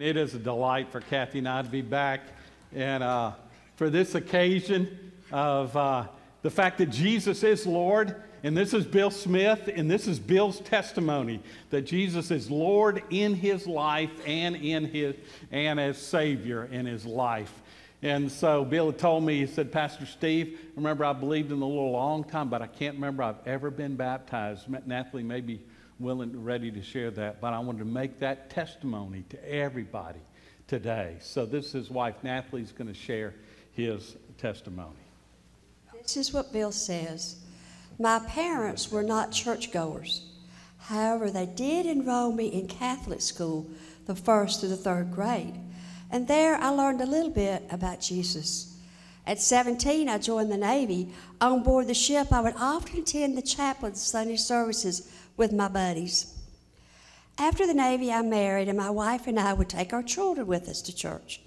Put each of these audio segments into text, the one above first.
It is a delight for Kathy and I to be back. And uh, for this occasion of uh, the fact that Jesus is Lord, and this is Bill Smith, and this is Bill's testimony that Jesus is Lord in his life and in his and as Savior in his life. And so Bill told me, he said, Pastor Steve, remember I believed in the Lord a long time, but I can't remember I've ever been baptized. Natalie maybe willing, ready to share that, but I wanted to make that testimony to everybody today. So this is his wife, Natalie's going to share his testimony. This is what Bill says. My parents were not churchgoers. However, they did enroll me in Catholic school the first to the third grade. And there I learned a little bit about Jesus. At 17, I joined the Navy. On board the ship, I would often attend the chaplain's Sunday services with my buddies. After the Navy, I married, and my wife and I would take our children with us to church.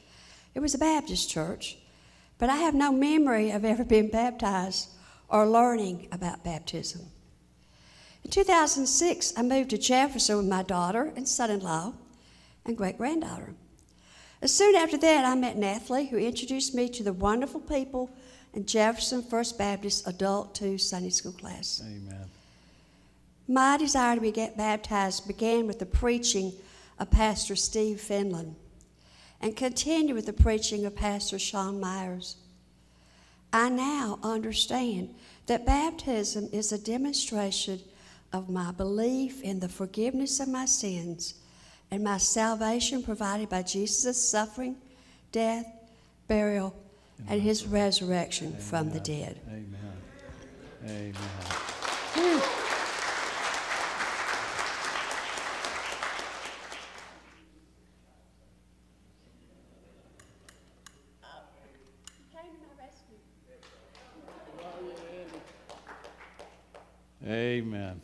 It was a Baptist church, but I have no memory of ever being baptized or learning about baptism. In 2006, I moved to Jefferson with my daughter and son in law and great granddaughter. Soon after that, I met Nathalie, who introduced me to the wonderful people in Jefferson First Baptist Adult 2 Sunday School class. Amen. My desire to be get baptized began with the preaching of Pastor Steve Finland and continued with the preaching of Pastor Sean Myers. I now understand that baptism is a demonstration of my belief in the forgiveness of my sins and my salvation provided by Jesus' suffering, death, burial, and his resurrection Amen. from the dead. Amen. Amen. Amen.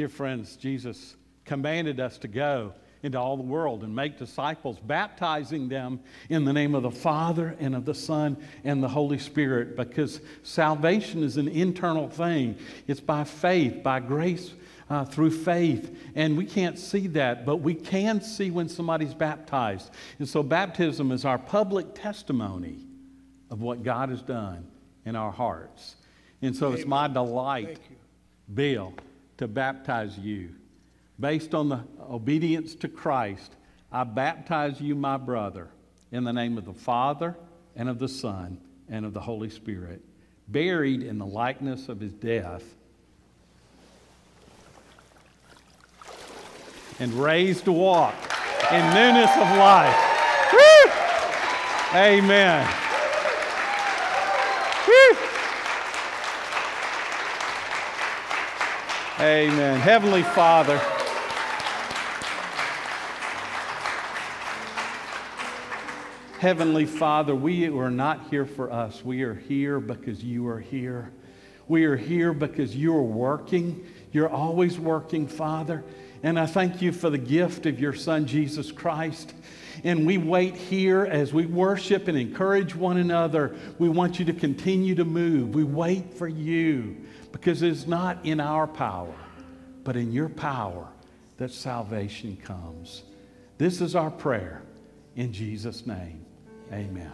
Dear friends, Jesus commanded us to go into all the world and make disciples, baptizing them in the name of the Father and of the Son and the Holy Spirit, because salvation is an internal thing. It's by faith, by grace uh, through faith. And we can't see that, but we can see when somebody's baptized. And so baptism is our public testimony of what God has done in our hearts. And so it's my delight, Bill, to baptize you. Based on the obedience to Christ, I baptize you, my brother, in the name of the Father and of the Son and of the Holy Spirit, buried in the likeness of his death, and raised to walk in newness of life. Woo! Amen. Woo! Amen. Heavenly Father, Heavenly Father, we are not here for us. We are here because you are here. We are here because you are working. You're always working, Father. And I thank you for the gift of your Son, Jesus Christ. And we wait here as we worship and encourage one another. We want you to continue to move. We wait for you because it's not in our power, but in your power that salvation comes. This is our prayer in Jesus' name. Amen.